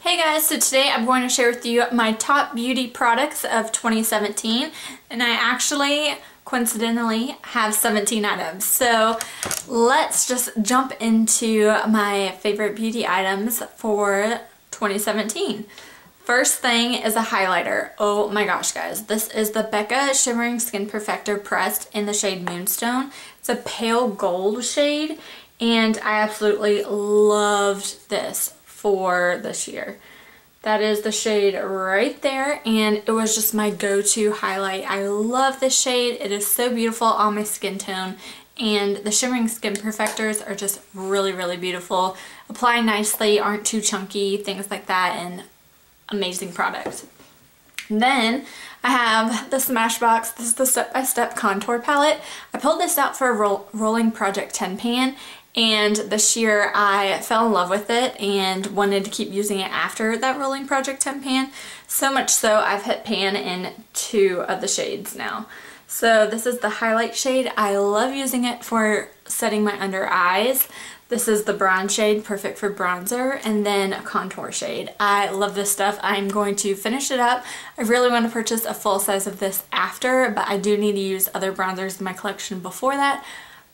Hey guys, so today I'm going to share with you my top beauty products of 2017 and I actually coincidentally have 17 items. So let's just jump into my favorite beauty items for 2017. First thing is a highlighter. Oh my gosh guys, this is the Becca Shimmering Skin Perfector Pressed in the shade Moonstone. It's a pale gold shade and I absolutely loved this for this year. That is the shade right there and it was just my go-to highlight. I love this shade. It is so beautiful on my skin tone and the Shimmering Skin Perfectors are just really, really beautiful. Apply nicely, aren't too chunky, things like that, and amazing product. Then I have the Smashbox. This is the Step by Step Contour Palette. I pulled this out for a roll Rolling Project 10 pan and this year I fell in love with it and wanted to keep using it after that Rolling Project 10 pan. So much so I've hit pan in two of the shades now. So this is the highlight shade. I love using it for setting my under eyes. This is the bronze shade, perfect for bronzer, and then a contour shade. I love this stuff. I'm going to finish it up. I really want to purchase a full size of this after, but I do need to use other bronzers in my collection before that.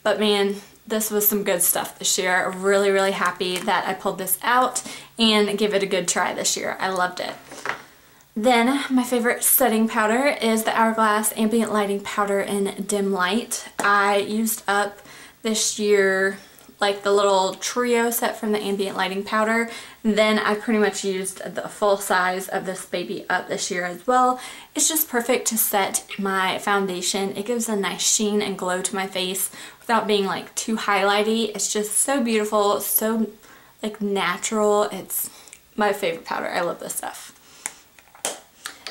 But man, this was some good stuff this year. Really, really happy that I pulled this out and gave it a good try this year. I loved it. Then my favorite setting powder is the Hourglass Ambient Lighting Powder in Dim Light. I used up this year like the little trio set from the ambient lighting powder. Then I pretty much used the full size of this baby up this year as well. It's just perfect to set my foundation. It gives a nice sheen and glow to my face without being like too highlighty. It's just so beautiful, so like natural. It's my favorite powder. I love this stuff.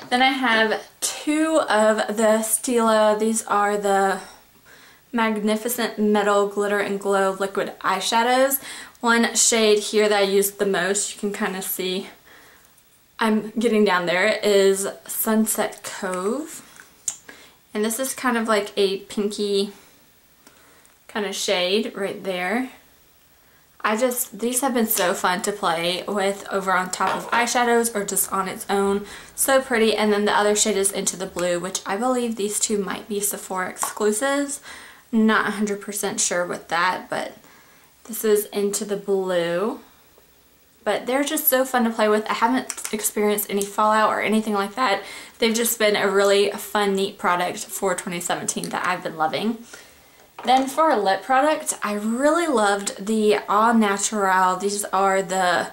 Then I have two of the Stila. These are the Magnificent Metal Glitter and Glow Liquid Eyeshadows. One shade here that I used the most, you can kind of see I'm getting down there, is Sunset Cove. And this is kind of like a pinky kind of shade right there. I just, these have been so fun to play with over on top of eyeshadows or just on its own. So pretty. And then the other shade is Into the Blue, which I believe these two might be Sephora exclusives. Not 100% sure with that, but this is Into the Blue. But they're just so fun to play with. I haven't experienced any fallout or anything like that. They've just been a really fun, neat product for 2017 that I've been loving. Then for a lip product, I really loved the Au Naturale. These are the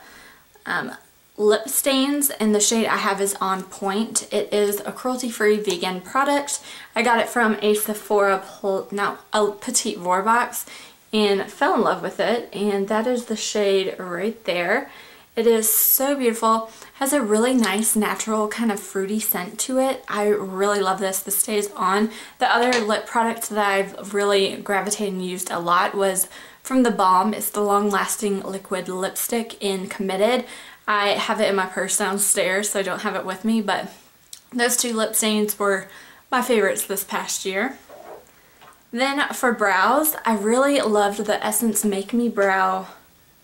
um, lip stains and the shade I have is On Pointe. It is a cruelty-free vegan product. I got it from a Sephora, now a Petit Vour box and fell in love with it and that is the shade right there. It is so beautiful. Has a really nice natural kind of fruity scent to it. I really love this. This stays on. The other lip product that I've really gravitated and used a lot was from The Balm. It's the long lasting liquid lipstick in Committed. I have it in my purse downstairs so I don't have it with me but those two lip stains were my favorites this past year. Then for brows, I really loved the Essence Make Me Brow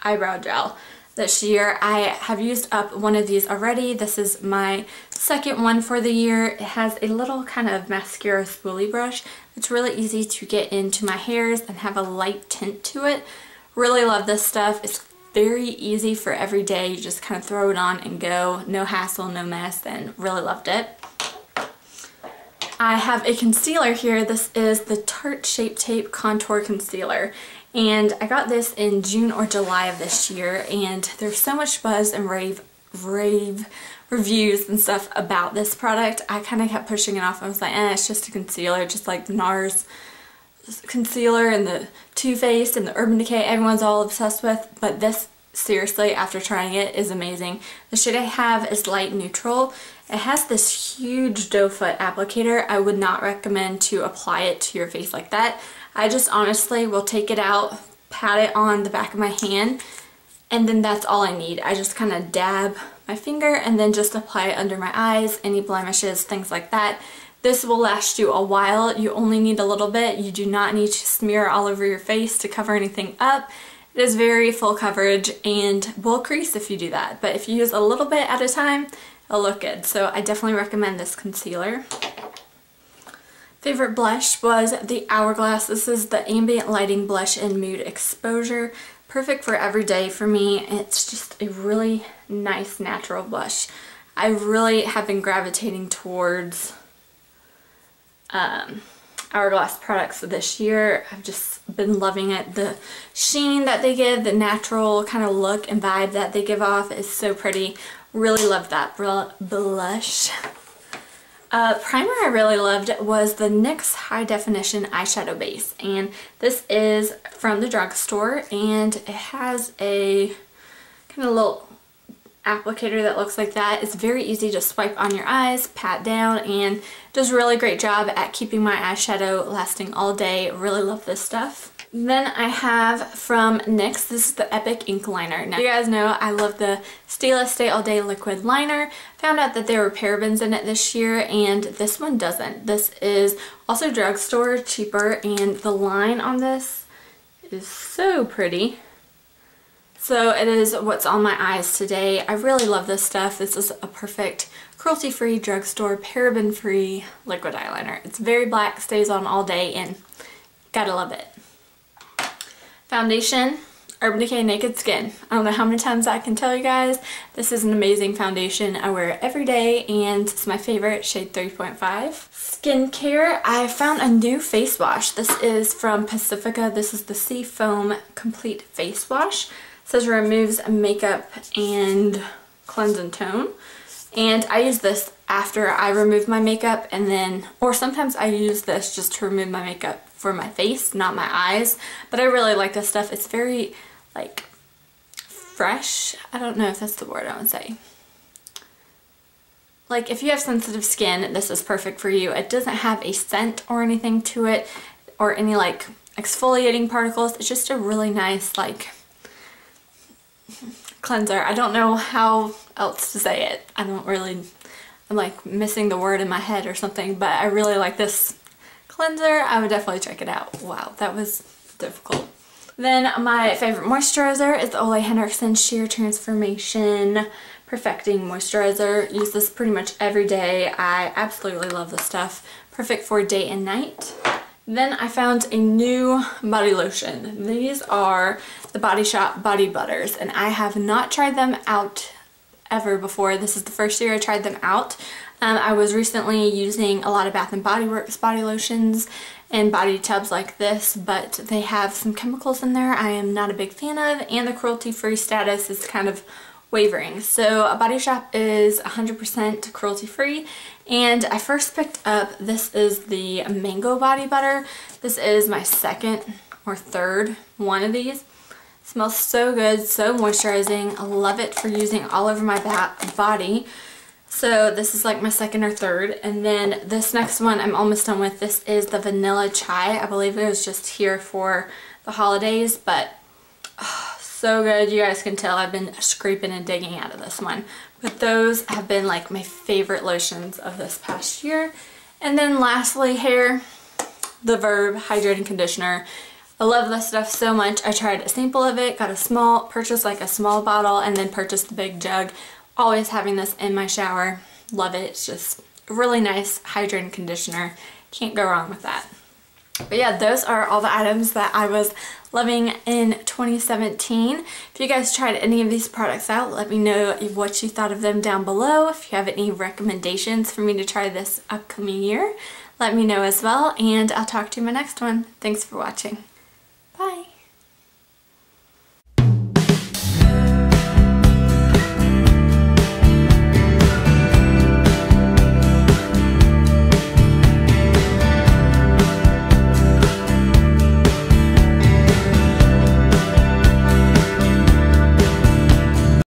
Eyebrow Gel this year. I have used up one of these already. This is my second one for the year. It has a little kind of mascara spoolie brush. It's really easy to get into my hairs and have a light tint to it. Really love this stuff. It's very easy for every day. You just kind of throw it on and go. No hassle, no mess, and really loved it. I have a concealer here. This is the Tarte Shape Tape Contour Concealer. And I got this in June or July of this year. And there's so much buzz and rave, rave reviews and stuff about this product. I kind of kept pushing it off. I was like, eh, it's just a concealer, just like NARS concealer and the Too Faced and the Urban Decay everyone's all obsessed with, but this seriously after trying it is amazing. The shade I have is light neutral. It has this huge doe foot applicator. I would not recommend to apply it to your face like that. I just honestly will take it out, pat it on the back of my hand, and then that's all I need. I just kind of dab my finger and then just apply it under my eyes, any blemishes, things like that. This will last you a while. You only need a little bit. You do not need to smear all over your face to cover anything up. It is very full coverage and will crease if you do that. But if you use a little bit at a time, it'll look good. So I definitely recommend this concealer. Favorite blush was the Hourglass. This is the Ambient Lighting Blush and Nude Exposure. Perfect for every day for me. It's just a really nice natural blush. I really have been gravitating towards um, Hourglass products this year. I've just been loving it. The sheen that they give, the natural kind of look and vibe that they give off is so pretty. Really love that blush. Uh, primer I really loved was the NYX High Definition Eyeshadow Base and this is from the drugstore and it has a kind of little applicator that looks like that. It's very easy to swipe on your eyes, pat down, and does a really great job at keeping my eyeshadow lasting all day. Really love this stuff. Then I have from NYX, this is the Epic Ink Liner. Now you guys know I love the Stila Stay All Day Liquid Liner. Found out that there were parabens in it this year and this one doesn't. This is also drugstore, cheaper, and the line on this is so pretty. So it is what's on my eyes today. I really love this stuff. This is a perfect cruelty-free, drugstore, paraben-free liquid eyeliner. It's very black, stays on all day, and gotta love it. Foundation, Urban Decay Naked Skin. I don't know how many times I can tell you guys. This is an amazing foundation. I wear it every day and it's my favorite, shade 3.5. Skincare, I found a new face wash. This is from Pacifica. This is the Sea Foam Complete Face Wash. It says removes makeup and cleanse and tone. And I use this after I remove my makeup and then, or sometimes I use this just to remove my makeup for my face, not my eyes. But I really like this stuff. It's very, like, fresh. I don't know if that's the word I would say. Like, if you have sensitive skin, this is perfect for you. It doesn't have a scent or anything to it, or any, like, exfoliating particles. It's just a really nice, like, cleanser. I don't know how else to say it. I don't really, I'm like missing the word in my head or something, but I really like this cleanser, I would definitely check it out. Wow, that was difficult. Then my favorite moisturizer is the Ole Henriksen Sheer Transformation Perfecting Moisturizer. Use this pretty much every day. I absolutely love this stuff. Perfect for day and night. Then I found a new body lotion. These are the Body Shop Body Butters and I have not tried them out ever before. This is the first year I tried them out. Um, I was recently using a lot of Bath & Body Works body lotions and body tubs like this, but they have some chemicals in there I am not a big fan of, and the cruelty-free status is kind of wavering. So a Body Shop is 100% cruelty-free, and I first picked up, this is the Mango Body Butter. This is my second or third one of these. smells so good, so moisturizing. I love it for using all over my body. So this is like my second or third. And then this next one I'm almost done with. This is the Vanilla Chai. I believe it was just here for the holidays, but so good. You guys can tell I've been scraping and digging out of this one. But those have been like my favorite lotions of this past year. And then lastly, hair, the Verb Hydrating Conditioner. I love this stuff so much. I tried a sample of it, got a small, purchased like a small bottle, and then purchased the big jug always having this in my shower. Love it. It's just really nice hydrating conditioner. Can't go wrong with that. But yeah, those are all the items that I was loving in 2017. If you guys tried any of these products out, let me know what you thought of them down below. If you have any recommendations for me to try this upcoming year, let me know as well. And I'll talk to you in my next one. Thanks for watching.